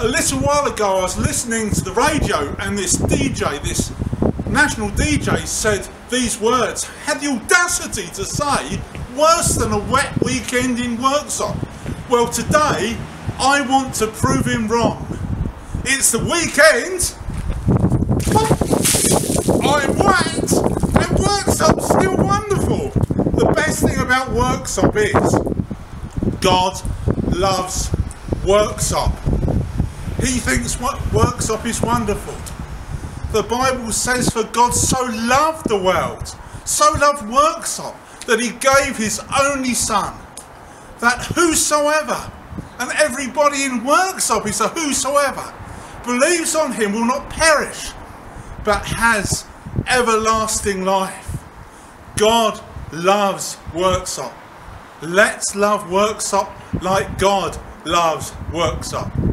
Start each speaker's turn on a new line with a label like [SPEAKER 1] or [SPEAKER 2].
[SPEAKER 1] a little while ago I was listening to the radio and this DJ, this national DJ said these words, had the audacity to say worse than a wet weekend in Worksop. Well today I want to prove him wrong. It's the weekend. I'm wet and Worksop's still wonderful. The best thing about Worksop is God loves Worksop. He thinks what Worksop is wonderful. The Bible says, For God so loved the world, so loved Worksop, that he gave his only Son, that whosoever, and everybody in Worksop is a whosoever, believes on him will not perish, but has everlasting life. God loves Worksop. Let's love Worksop like God loves Worksop.